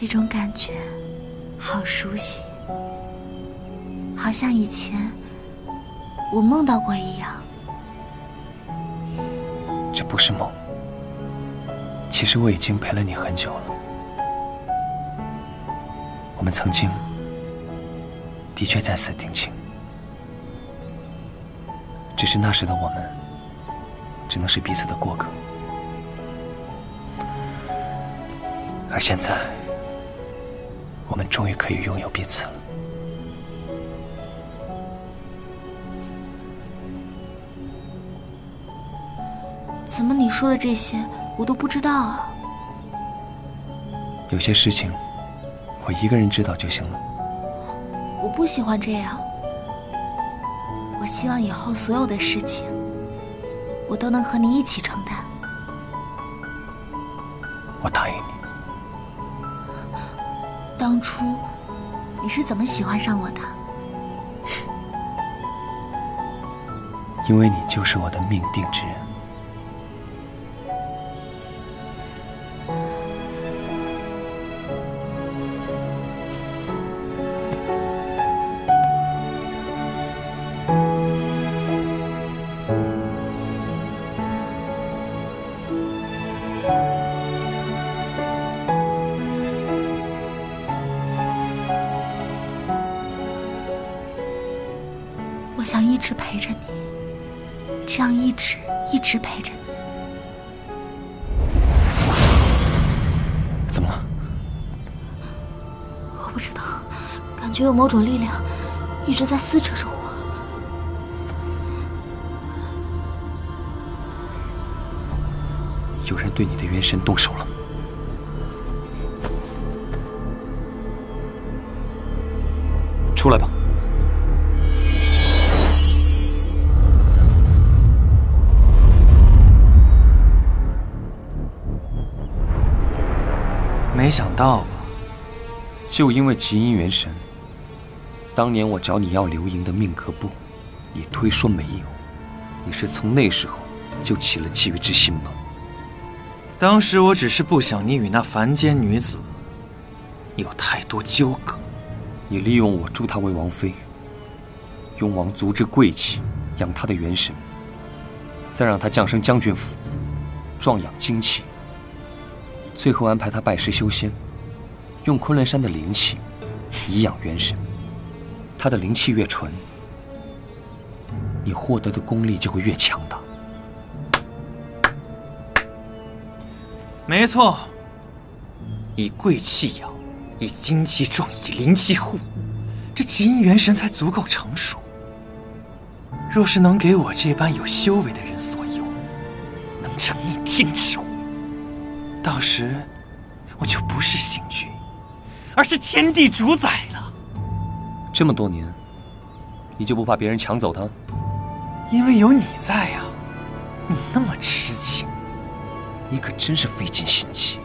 这种感觉好熟悉，好像以前我梦到过一样。这不是梦，其实我已经陪了你很久了。我们曾经的确在此定情，只是那时的我们只能是彼此的过客，而现在，我们终于可以拥有彼此了。怎么你说的这些我都不知道啊？有些事情，我一个人知道就行了。我不喜欢这样。我希望以后所有的事情，我都能和你一起承担。我答应你。当初你是怎么喜欢上我的？因为你就是我的命定之人。我想一直陪着你，这样一直一直陪着你。怎么了？我不知道，感觉有某种力量一直在撕扯着我。有人对你的元神动手了。出来吧。没想到吧？就因为极阴元神，当年我找你要流萤的命格簿，你推说没有，你是从那时候就起了觊觎之心吗？当时我只是不想你与那凡间女子有太多纠葛。你利用我助她为王妃，雍王族之贵气，养她的元神，再让她降生将军府，壮养精气。最后安排他拜师修仙，用昆仑山的灵气以养元神。他的灵气越纯，你获得的功力就会越强大。没错，以贵气养，以精气壮，以灵气护，这极阴元神才足够成熟。若是能给我这般有修为的人所用，能成逆天之物。到时，我就不是星君，而是天地主宰了。这么多年，你就不怕别人抢走他？因为有你在呀，你那么痴情，你可真是费尽心机。